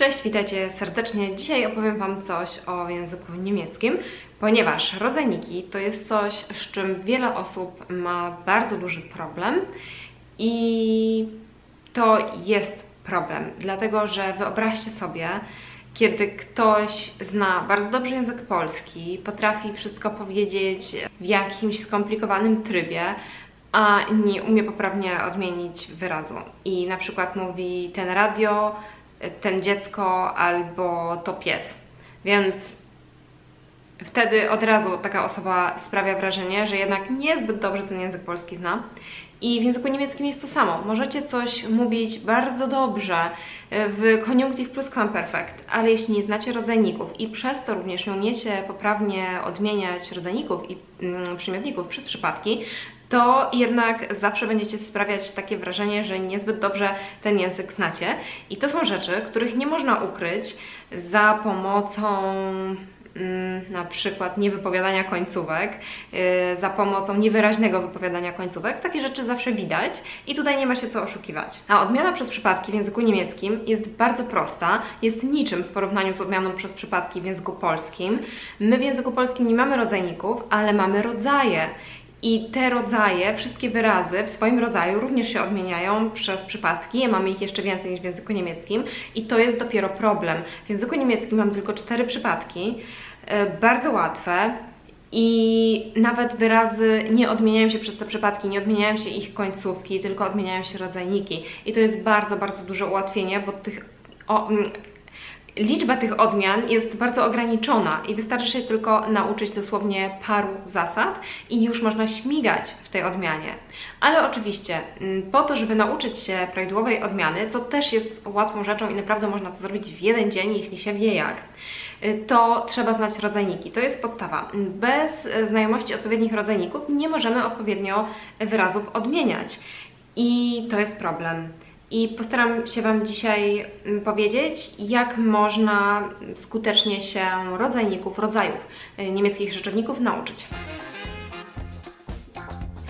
Cześć, witajcie serdecznie. Dzisiaj opowiem Wam coś o języku niemieckim, ponieważ rodzajniki to jest coś, z czym wiele osób ma bardzo duży problem i to jest problem, dlatego że wyobraźcie sobie, kiedy ktoś zna bardzo dobrze język polski, potrafi wszystko powiedzieć w jakimś skomplikowanym trybie, a nie umie poprawnie odmienić wyrazu. I na przykład mówi ten radio, ten dziecko albo to pies. Więc wtedy od razu taka osoba sprawia wrażenie, że jednak niezbyt dobrze ten język polski zna. I w języku niemieckim jest to samo. Możecie coś mówić bardzo dobrze w koniunktyw perfect, ale jeśli nie znacie rodzajników i przez to również nie umiecie poprawnie odmieniać rodzajników i mm, przymiotników przez przypadki, to jednak zawsze będziecie sprawiać takie wrażenie, że niezbyt dobrze ten język znacie. I to są rzeczy, których nie można ukryć za pomocą mm, na przykład niewypowiadania końcówek, yy, za pomocą niewyraźnego wypowiadania końcówek. Takie rzeczy zawsze widać i tutaj nie ma się co oszukiwać. A odmiana przez przypadki w języku niemieckim jest bardzo prosta, jest niczym w porównaniu z odmianą przez przypadki w języku polskim. My w języku polskim nie mamy rodzajników, ale mamy rodzaje. I te rodzaje, wszystkie wyrazy w swoim rodzaju również się odmieniają przez przypadki. Mamy ich jeszcze więcej niż w języku niemieckim i to jest dopiero problem. W języku niemieckim mam tylko cztery przypadki, e, bardzo łatwe, i nawet wyrazy nie odmieniają się przez te przypadki, nie odmieniają się ich końcówki, tylko odmieniają się rodzajniki. I to jest bardzo, bardzo duże ułatwienie, bo tych o, liczba tych odmian jest bardzo ograniczona i wystarczy się tylko nauczyć dosłownie paru zasad i już można śmigać w tej odmianie. Ale oczywiście mm, po to, żeby nauczyć się prawidłowej odmiany, co też jest łatwą rzeczą i naprawdę można to zrobić w jeden dzień, jeśli się wie jak, y, to trzeba znać rodzajniki. To jest podstawa. Bez y, znajomości odpowiednich rodzajników nie możemy odpowiednio wyrazów odmieniać. I to jest problem i postaram się Wam dzisiaj mm, powiedzieć, jak można skutecznie się rodzajników, rodzajów y, niemieckich rzeczowników nauczyć.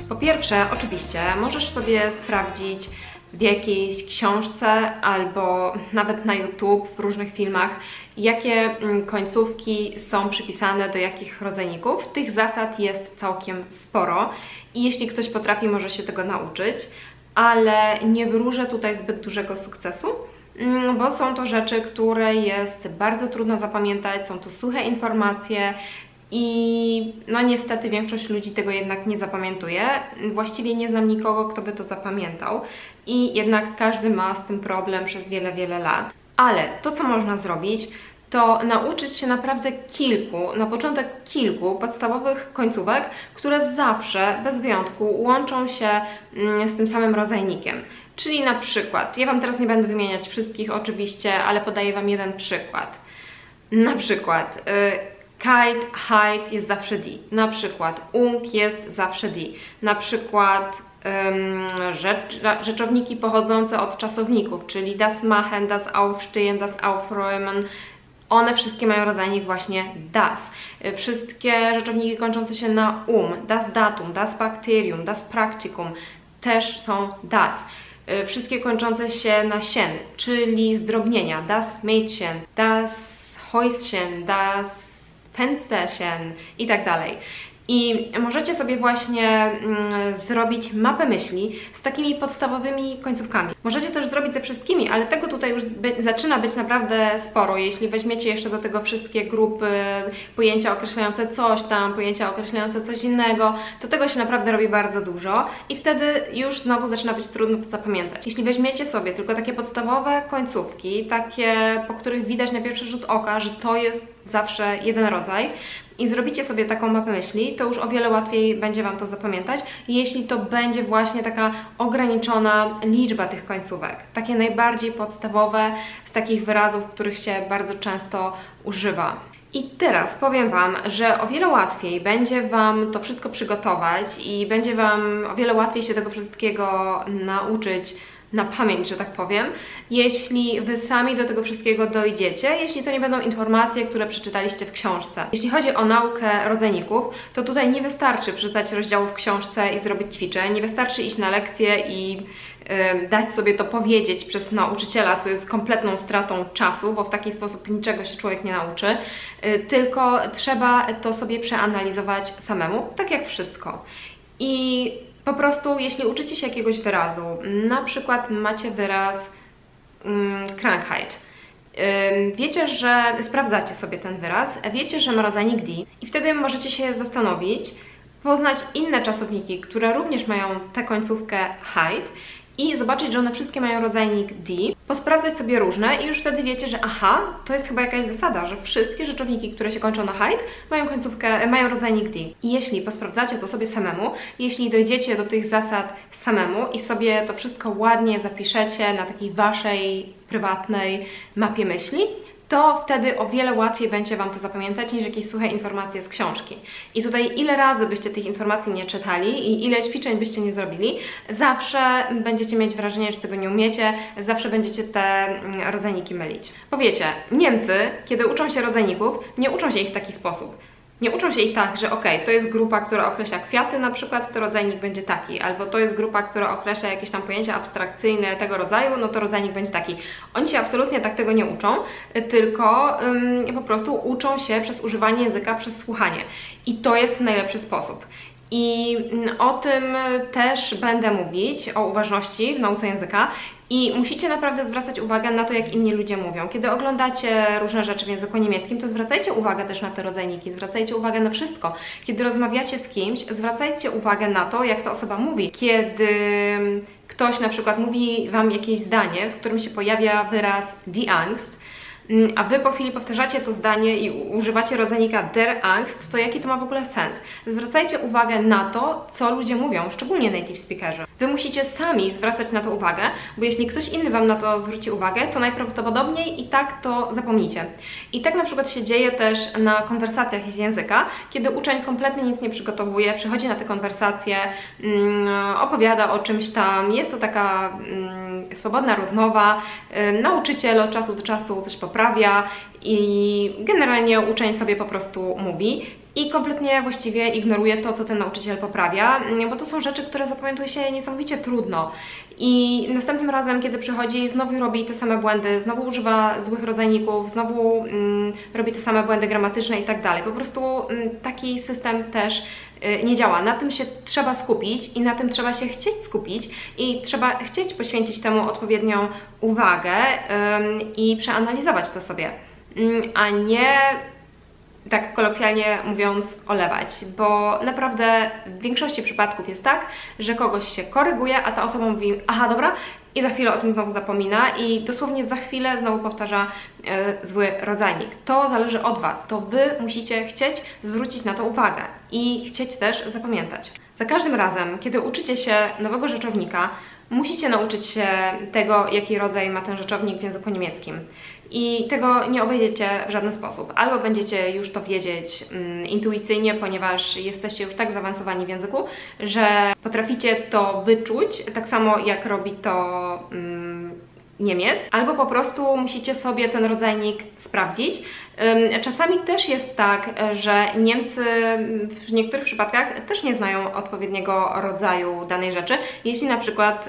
Po pierwsze, oczywiście, możesz sobie sprawdzić w jakiejś książce albo nawet na YouTube, w różnych filmach, jakie mm, końcówki są przypisane do jakich rodzajników. Tych zasad jest całkiem sporo i jeśli ktoś potrafi, może się tego nauczyć ale nie wyróżę tutaj zbyt dużego sukcesu, mm, bo są to rzeczy, które jest bardzo trudno zapamiętać, są to suche informacje i no niestety większość ludzi tego jednak nie zapamiętuje. Właściwie nie znam nikogo, kto by to zapamiętał i jednak każdy ma z tym problem przez wiele, wiele lat. Ale to, co można zrobić, to nauczyć się naprawdę kilku, na początek kilku podstawowych końcówek, które zawsze, bez wyjątku, łączą się mm, z tym samym rodzajnikiem. Czyli na przykład, ja Wam teraz nie będę wymieniać wszystkich oczywiście, ale podaję Wam jeden przykład. Na przykład y, kite, height jest zawsze di. Na przykład ung jest zawsze di. Na przykład rzecz, rzeczowniki pochodzące od czasowników, czyli das machen, das aufstehen, das aufräumen, one wszystkie mają rodzajnik właśnie das. Wszystkie rzeczowniki kończące się na um, das datum, das bakterium, das praktikum też są das. Wszystkie kończące się na sien, czyli zdrobnienia, das Mädchen, das Häuschen, das Fensterchen i tak dalej. I możecie sobie właśnie mm, zrobić mapę myśli z takimi podstawowymi końcówkami. Możecie też zrobić ze wszystkimi, ale tego tutaj już zaczyna być naprawdę sporo. Jeśli weźmiecie jeszcze do tego wszystkie grupy, pojęcia określające coś tam, pojęcia określające coś innego, to tego się naprawdę robi bardzo dużo i wtedy już znowu zaczyna być trudno to zapamiętać. Jeśli weźmiecie sobie tylko takie podstawowe końcówki, takie, po których widać na pierwszy rzut oka, że to jest zawsze jeden rodzaj, i zrobicie sobie taką mapę myśli, to już o wiele łatwiej będzie Wam to zapamiętać, jeśli to będzie właśnie taka ograniczona liczba tych końcówek. Takie najbardziej podstawowe z takich wyrazów, których się bardzo często używa. I teraz powiem Wam, że o wiele łatwiej będzie Wam to wszystko przygotować i będzie Wam o wiele łatwiej się tego wszystkiego nauczyć na pamięć, że tak powiem, jeśli Wy sami do tego wszystkiego dojdziecie, jeśli to nie będą informacje, które przeczytaliście w książce. Jeśli chodzi o naukę rodzajników, to tutaj nie wystarczy przeczytać rozdziału w książce i zrobić ćwiczeń, nie wystarczy iść na lekcje i dać sobie to powiedzieć przez nauczyciela, co jest kompletną stratą czasu, bo w taki sposób niczego się człowiek nie nauczy, y, tylko trzeba to sobie przeanalizować samemu, tak jak wszystko. I po prostu, jeśli uczycie się jakiegoś wyrazu, na przykład macie wyraz um, Krankheit, wiecie, że sprawdzacie sobie ten wyraz, wiecie, że ma rodzajnik D i wtedy możecie się zastanowić, poznać inne czasowniki, które również mają tę końcówkę height i zobaczyć, że one wszystkie mają rodzajnik D, posprawdzać sobie różne i już wtedy wiecie, że aha, to jest chyba jakaś zasada, że wszystkie rzeczowniki, które się kończą na height, mają końcówkę, mają rodzajnik D. I jeśli posprawdzacie to sobie samemu, jeśli dojdziecie do tych zasad samemu i sobie to wszystko ładnie zapiszecie na takiej waszej prywatnej mapie myśli, to wtedy o wiele łatwiej będzie Wam to zapamiętać niż jakieś suche informacje z książki. I tutaj ile razy byście tych informacji nie czytali i ile ćwiczeń byście nie zrobili, zawsze będziecie mieć wrażenie, że tego nie umiecie, zawsze będziecie te mm, rodzajniki mylić. Powiecie, Niemcy, kiedy uczą się rodzajników, nie uczą się ich w taki sposób. Nie uczą się ich tak, że ok, to jest grupa, która określa kwiaty na przykład, to rodzajnik będzie taki, albo to jest grupa, która określa jakieś tam pojęcia abstrakcyjne tego rodzaju, no to rodzajnik będzie taki. Oni się absolutnie tak tego nie uczą, tylko um, po prostu uczą się przez używanie języka, przez słuchanie. I to jest najlepszy sposób. I mm, o tym też będę mówić, o uważności w nauce języka. I musicie naprawdę zwracać uwagę na to, jak inni ludzie mówią. Kiedy oglądacie różne rzeczy w języku niemieckim, to zwracajcie uwagę też na te rodzajniki, zwracajcie uwagę na wszystko. Kiedy rozmawiacie z kimś, zwracajcie uwagę na to, jak ta osoba mówi. Kiedy ktoś na przykład mówi Wam jakieś zdanie, w którym się pojawia wyraz die Angst, Mm, a Wy po chwili powtarzacie to zdanie i używacie rodzajnika der Angst, to jaki to ma w ogóle sens? Zwracajcie uwagę na to, co ludzie mówią, szczególnie native speakerzy. Wy musicie sami zwracać na to uwagę, bo jeśli ktoś inny Wam na to zwróci uwagę, to najprawdopodobniej i tak to zapomnicie. I tak na przykład się dzieje też na konwersacjach z języka, kiedy uczeń kompletnie nic nie przygotowuje, przychodzi na te konwersacje, mm, opowiada o czymś tam, jest to taka mm, swobodna rozmowa, y, nauczyciel od czasu do czasu coś poprawia, i generalnie uczeń sobie po prostu mówi i kompletnie właściwie ignoruje to, co ten nauczyciel poprawia, bo to są rzeczy, które zapamiętuje się niesamowicie trudno. I następnym razem, kiedy przychodzi, znowu robi te same błędy, znowu używa złych rodzajników, znowu mm, robi te same błędy gramatyczne i tak dalej. Po prostu mm, taki system też nie działa. Na tym się trzeba skupić i na tym trzeba się chcieć skupić i trzeba chcieć poświęcić temu odpowiednią uwagę i przeanalizować to sobie, a nie tak kolokwialnie mówiąc, olewać, bo naprawdę w większości przypadków jest tak, że kogoś się koryguje, a ta osoba mówi, aha, dobra, i za chwilę o tym znowu zapomina i dosłownie za chwilę znowu powtarza e, zły rodzajnik. To zależy od Was, to Wy musicie chcieć zwrócić na to uwagę i chcieć też zapamiętać. Za każdym razem, kiedy uczycie się nowego rzeczownika, musicie nauczyć się tego, jaki rodzaj ma ten rzeczownik w języku niemieckim. I tego nie obejdziecie w żaden sposób. Albo będziecie już to wiedzieć mm, intuicyjnie, ponieważ jesteście już tak zaawansowani w języku, że potraficie to wyczuć, tak samo jak robi to mm, Niemiec, albo po prostu musicie sobie ten rodzajnik sprawdzić. Czasami też jest tak, że Niemcy w niektórych przypadkach też nie znają odpowiedniego rodzaju danej rzeczy, jeśli na przykład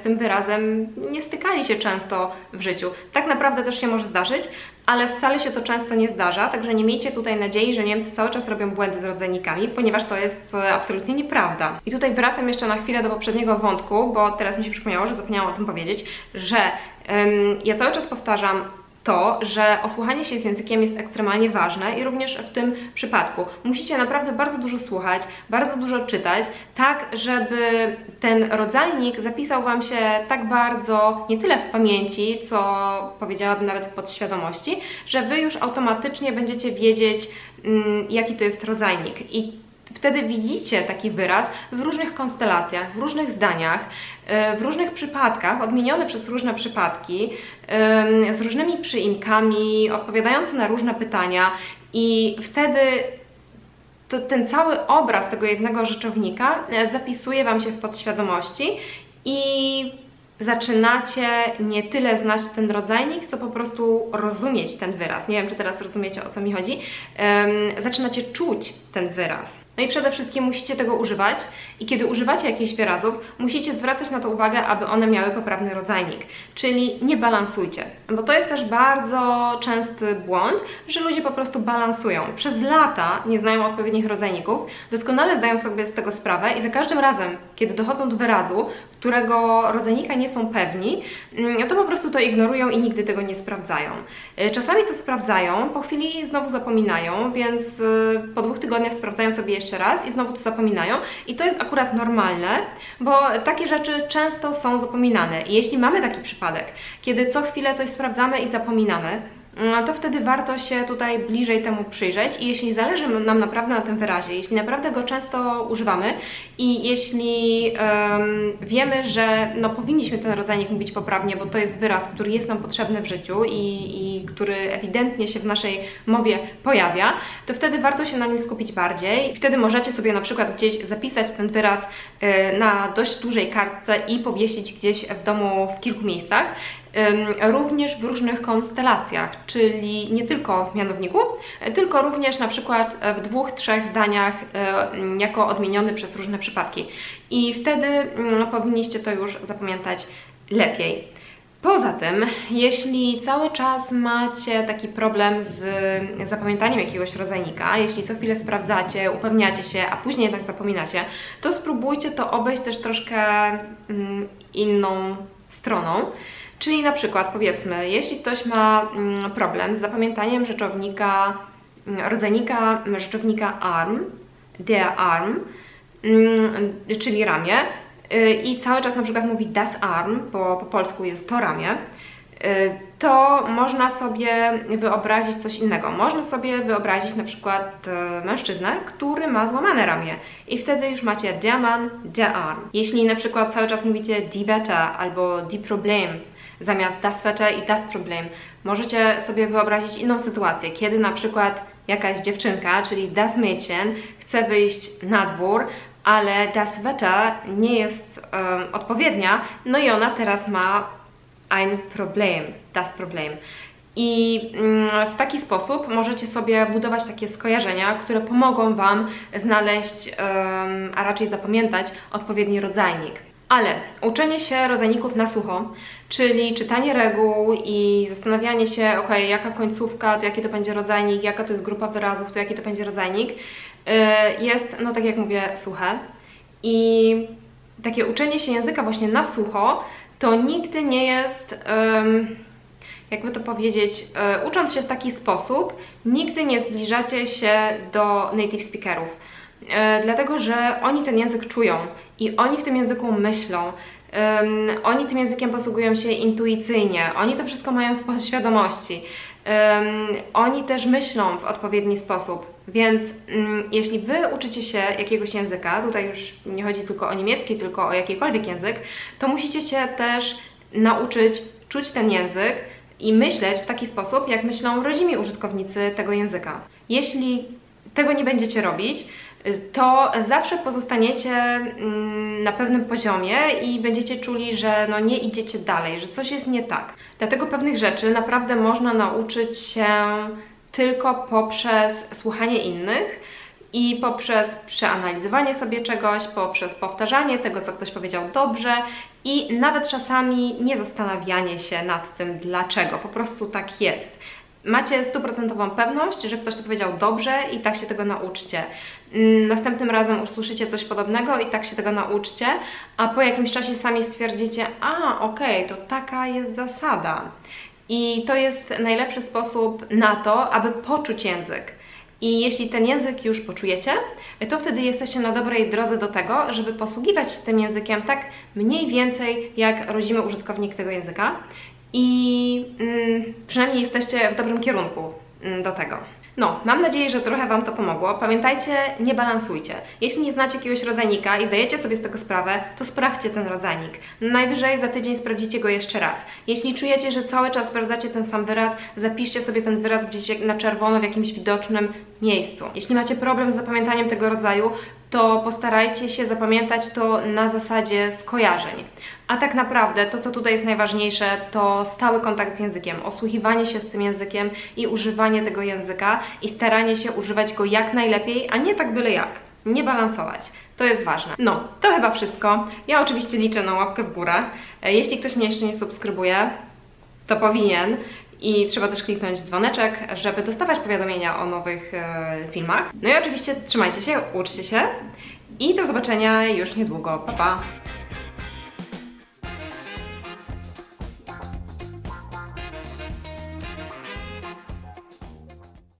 z tym wyrazem nie stykali się często w życiu. Tak naprawdę też się może zdarzyć, ale wcale się to często nie zdarza, także nie miejcie tutaj nadziei, że Niemcy cały czas robią błędy z rodzajnikami, ponieważ to jest e, absolutnie nieprawda. I tutaj wracam jeszcze na chwilę do poprzedniego wątku, bo teraz mi się przypomniało, że zapomniałam o tym powiedzieć, że um, ja cały czas powtarzam to, że osłuchanie się z językiem jest ekstremalnie ważne i również w tym przypadku. Musicie naprawdę bardzo dużo słuchać, bardzo dużo czytać, tak żeby ten rodzajnik zapisał Wam się tak bardzo, nie tyle w pamięci, co powiedziałabym nawet w podświadomości, że Wy już automatycznie będziecie wiedzieć, mm, jaki to jest rodzajnik. I Wtedy widzicie taki wyraz w różnych konstelacjach, w różnych zdaniach, e, w różnych przypadkach, odmieniony przez różne przypadki, z różnymi przyimkami, odpowiadający na różne pytania i wtedy to, ten cały obraz tego jednego rzeczownika e, zapisuje Wam się w podświadomości i zaczynacie nie tyle znać ten rodzajnik, co po prostu rozumieć ten wyraz. Nie wiem, czy teraz rozumiecie, o co mi chodzi. Zaczynacie czuć ten wyraz. No i przede wszystkim musicie tego używać i kiedy używacie jakichś wyrazów, musicie zwracać na to uwagę, aby one miały poprawny rodzajnik, czyli nie balansujcie, bo to jest też bardzo częsty błąd, że ludzie po prostu balansują. Przez lata nie znają odpowiednich rodzajników, doskonale zdają sobie z tego sprawę i za każdym razem, kiedy dochodzą do wyrazu, którego rodzajnika nie są pewni, mm, to po prostu to ignorują i nigdy tego nie sprawdzają. Y, czasami to sprawdzają, po chwili znowu zapominają, więc y, po dwóch tygodniach sprawdzają sobie jeszcze raz i znowu to zapominają i to jest akurat normalne, bo takie rzeczy często są zapominane. I jeśli mamy taki przypadek, kiedy co chwilę coś sprawdzamy i zapominamy, to wtedy warto się tutaj bliżej temu przyjrzeć i jeśli zależy nam naprawdę na tym wyrazie, jeśli naprawdę go często używamy i jeśli um, wiemy, że no, powinniśmy ten rodzajnik mówić poprawnie, bo to jest wyraz, który jest nam potrzebny w życiu i, i który ewidentnie się w naszej mowie pojawia, to wtedy warto się na nim skupić bardziej. Wtedy możecie sobie na przykład gdzieś zapisać ten wyraz y, na dość dużej kartce i powiesić gdzieś w domu w kilku miejscach również w różnych konstelacjach, czyli nie tylko w mianowniku, tylko również na przykład w dwóch, trzech zdaniach jako odmieniony przez różne przypadki. I wtedy no, powinniście to już zapamiętać lepiej. Poza tym, jeśli cały czas macie taki problem z zapamiętaniem jakiegoś rodzajnika, jeśli co chwilę sprawdzacie, upewniacie się, a później jednak zapominacie, to spróbujcie to obejść też troszkę mm, inną stroną. Czyli na przykład powiedzmy, jeśli ktoś ma mm, problem z zapamiętaniem rzeczownika, mm, rodzajnika rzeczownika arm, der arm, mm, czyli ramię y, i cały czas na przykład mówi das arm, bo po polsku jest to ramię, to można sobie wyobrazić coś innego. Można sobie wyobrazić na przykład y, mężczyznę, który ma złamane ramię i wtedy już macie der Mann, der Arm. Jeśli na przykład cały czas mówicie die Wetter albo die Problem, zamiast das Wetter i das Problem. Możecie sobie wyobrazić inną sytuację, kiedy na przykład jakaś dziewczynka, czyli das Mädchen, chce wyjść na dwór, ale das Wetter nie jest um, odpowiednia, no i ona teraz ma ein Problem, das Problem. I mm, w taki sposób możecie sobie budować takie skojarzenia, które pomogą Wam znaleźć, a raczej zapamiętać odpowiedni rodzajnik. Ale uczenie się rodzajników na sucho, czyli czytanie reguł i zastanawianie się, ok, jaka końcówka, to jaki to będzie rodzajnik, jaka to jest grupa wyrazów, to jaki to będzie rodzajnik, y, jest, no tak jak mówię, suche. I takie uczenie się języka właśnie na sucho, to nigdy nie jest, jakby to powiedzieć, y, ucząc się w taki sposób, nigdy nie zbliżacie się do native speakerów. Y, dlatego, że oni ten język czują i oni w tym języku myślą. Oni tym językiem posługują się intuicyjnie, oni to wszystko mają w podświadomości. Um, oni też myślą w odpowiedni sposób, więc um, jeśli Wy uczycie się jakiegoś języka, tutaj już nie chodzi tylko o niemiecki, tylko o jakikolwiek język, to musicie się też nauczyć czuć ten język i myśleć w taki sposób, jak myślą rodzimi użytkownicy tego języka. Jeśli tego nie będziecie robić, to zawsze pozostaniecie mm, na pewnym poziomie i będziecie czuli, że no nie idziecie dalej, że coś jest nie tak. Dlatego pewnych rzeczy naprawdę można nauczyć się tylko poprzez słuchanie innych i poprzez przeanalizowanie sobie czegoś, poprzez powtarzanie tego, co ktoś powiedział dobrze i nawet czasami nie zastanawianie się nad tym, dlaczego. Po prostu tak jest macie stuprocentową pewność, że ktoś to powiedział dobrze i tak się tego nauczcie. Następnym razem usłyszycie coś podobnego i tak się tego nauczcie, a po jakimś czasie sami stwierdzicie, a okej, okay, to taka jest zasada. I to jest najlepszy sposób na to, aby poczuć język. I jeśli ten język już poczujecie, to wtedy jesteście na dobrej drodze do tego, żeby posługiwać tym językiem tak mniej więcej jak rodzimy użytkownik tego języka i mm, przynajmniej jesteście w dobrym kierunku mm, do tego. No, mam nadzieję, że trochę Wam to pomogło. Pamiętajcie, nie balansujcie. Jeśli nie znacie jakiegoś rodzajnika i zdajecie sobie z tego sprawę, to sprawdźcie ten rodzajnik. Najwyżej za tydzień sprawdzicie go jeszcze raz. Jeśli czujecie, że cały czas sprawdzacie ten sam wyraz, zapiszcie sobie ten wyraz gdzieś na czerwono w jakimś widocznym miejscu. Jeśli macie problem z zapamiętaniem tego rodzaju, to postarajcie się zapamiętać to na zasadzie skojarzeń. A tak naprawdę to, co tutaj jest najważniejsze, to stały kontakt z językiem, osłuchiwanie się z tym językiem i używanie tego języka i staranie się używać go jak najlepiej, a nie tak byle jak. Nie balansować. To jest ważne. No, to chyba wszystko. Ja oczywiście liczę na łapkę w górę. E, Jeśli ktoś mnie jeszcze nie subskrybuje, to powinien. I trzeba też kliknąć dzwoneczek, żeby dostawać powiadomienia o nowych e, filmach. No i oczywiście trzymajcie się, uczcie się i do zobaczenia już niedługo. Pa, pa!